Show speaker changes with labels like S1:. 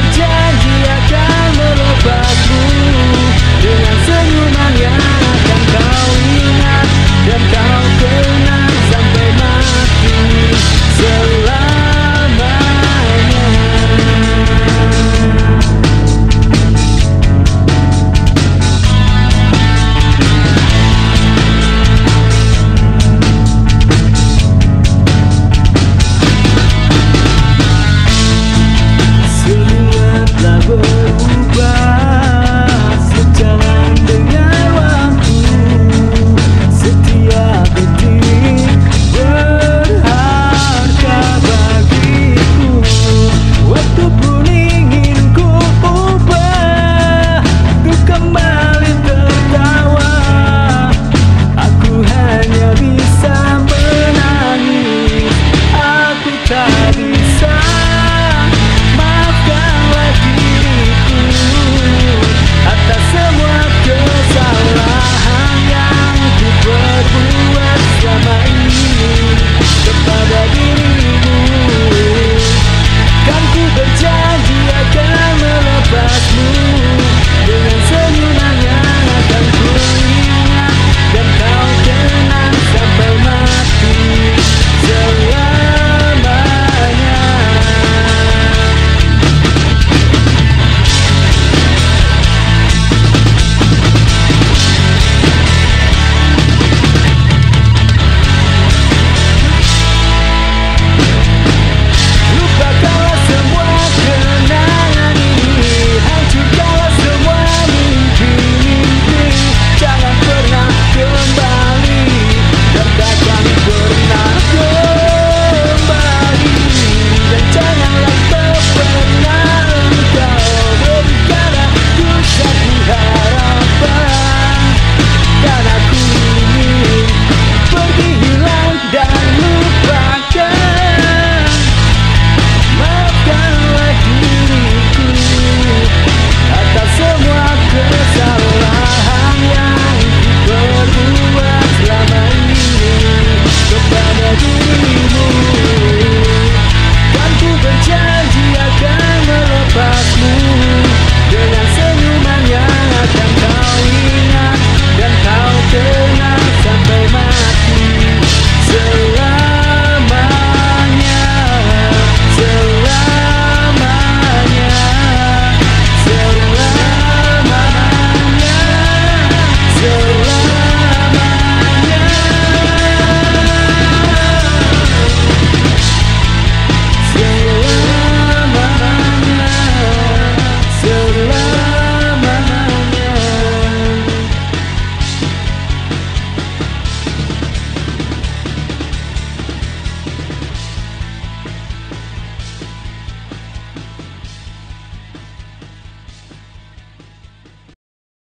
S1: die